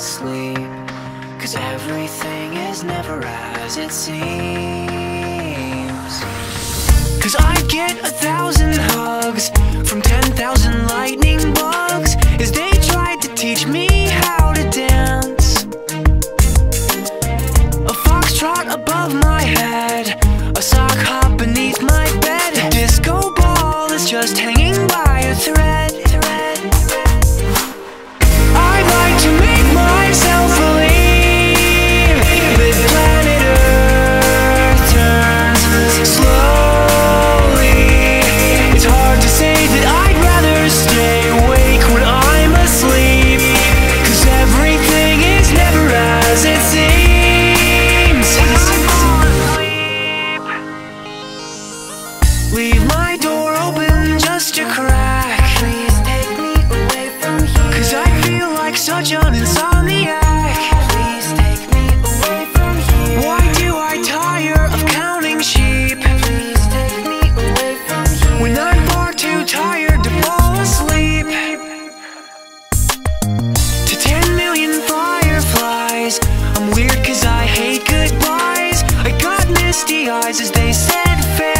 asleep. Cause everything is never as it seems. Cause I get a thousand hugs from ten thousand lightning bugs as they tried to teach me how to dance. A foxtrot above my head, a sock hop beneath my bed. A disco ball is just hanging misty eyes as they said farewell.